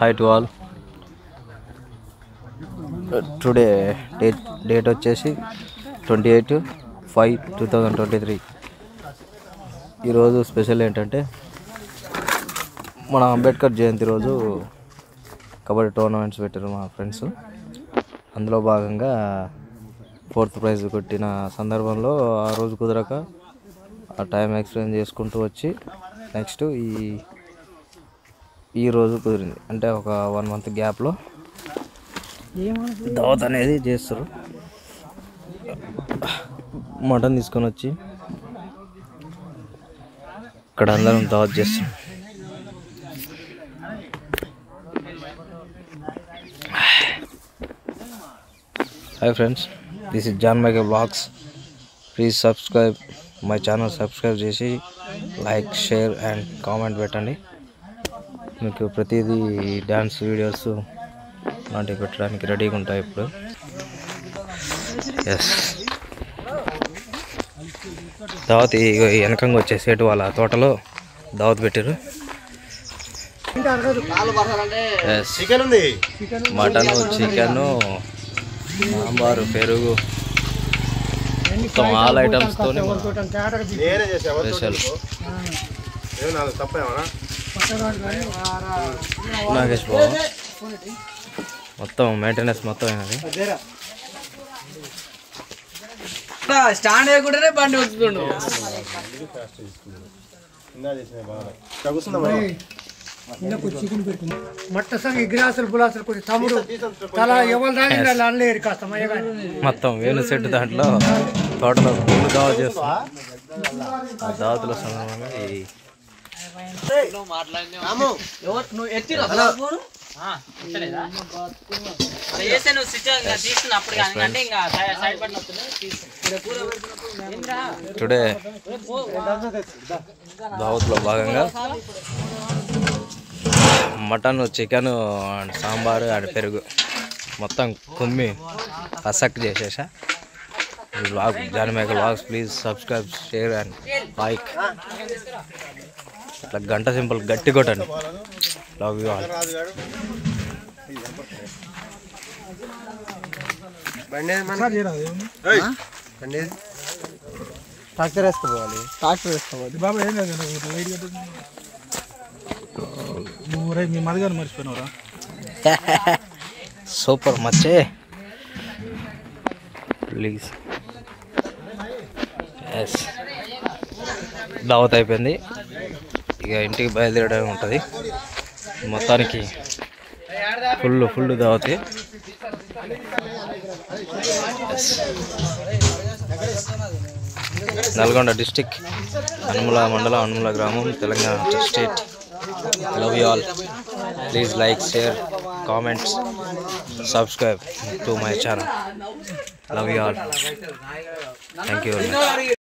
Hi to all today date date వచ్చేసి twenty eight five two thousand twenty three. ఈరోజు special ఏంటంటే మన అంబేద్కర్ జయంతి రోజు కబడ్డీ టోర్నమెంట్స్ పెట్టారు మా ఫ్రెండ్స్. అందులో భాగంగా ఫోర్త్ ప్రైజ్ కొట్టిన సందర్భంలో ఆ రోజు కుదరక ఆ టైం ఎక్స్ప్లెయిన్ చేసుకుంటూ వచ్చి నెక్స్ట్ ఈ ఈ రోజు కుదిరింది. అంటే ఒక వన్ మంత్ గ్యాప్లో దావత్ అనేది చేస్తారు. మటన్ తీసుకొని వచ్చి ఇక్కడ అందరం దావత్ చేస్తాం hi friends this is John మైకే vlogs please subscribe my channel subscribe చేసి లైక్ షేర్ అండ్ కామెంట్ పెట్టండి. మీకు ప్రతిదీ డ్యాన్స్ వీడియోస్ లాంటివి పెట్టడానికి రెడీగా ఉంటాయి ఇప్పుడు. ఎస్ దావత్ వెనకంగా వచ్చే సేటు వాళ్ళ తోటలో దావత్ పెట్టారు. మటన్ చికెన్ సాంబారు పెరుగు మొత్తం ఆల్ ఐటమ్స్తో స్పెషల్. నాగేష్ బాబు. మొత్తం మెయింటెనెన్స్ మొత్తం అయినది స్టాండ్ వేయకుండానే బండి వస్తుండు ఇందా చేసిన బాగా తగ్గుతుందా మరి మట్ట సంగి గిలాసులు పులాసులు కొద్ది తమ్ముడు తల ఎవరు దాని అనలేరు కాస్త మొత్తం వేణు సెట్ దాంట్లో తోటలో పూలు దావా చేస్తాం దావతుల సందర్భంగా నువ్వు ఎత్తిరా చేస్తే నువ్వు స్విచ్ అంటే ఇంకా సైడ్ టుడే దావత్లో భాగంగా mutton chicken and sambar and పెరుగు మొత్తం కుమ్మి పసక్ చేసేసా. ఈ blog జానమేక vlogs please subscribe share and like ఇట్లా గంట సింపుల్ గట్టి కొట్టండి లవ్ యూ ఆల్ ట్రాక్టర్ వేసుకోవాలి ట్రాక్టర్ వేసుకోవాలి బాబా ఏం లేదు లైట్ కట్టు నువ్వు రే మీ మదిగారు మర్చిపోయినవరా సూపర్ మచ్చే ప్లీజ్ ఎస్ దావత్ అయిపోయింది ఇక ఇంటికి బయలుదేరడం ఉంటుంది. మొత్తానికి ఫుల్ ఫుల్ దావతి. నల్గొండ డిస్టిక్ అనుముల మండలం అనుముల గ్రామం Telangana state. Love you all please like share comments subscribe to my channel love you all thank you very much